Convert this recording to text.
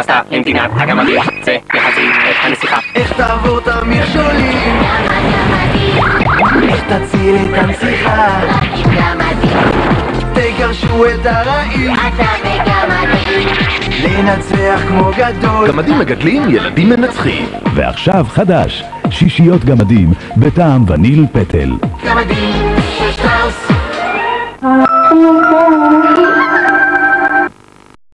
נעשתה עם פינת הגמדים זה להזין את הנסיכה איך תעבור את המכשולים? איך תציל את הנסיכה? תגרשו את הרעים לנצח כמו גדול גמדים מגדלים, ילדים מנצחים. ועכשיו חדש, שישיות גמדים בטעם וניל פטל. גמדים של שטראוס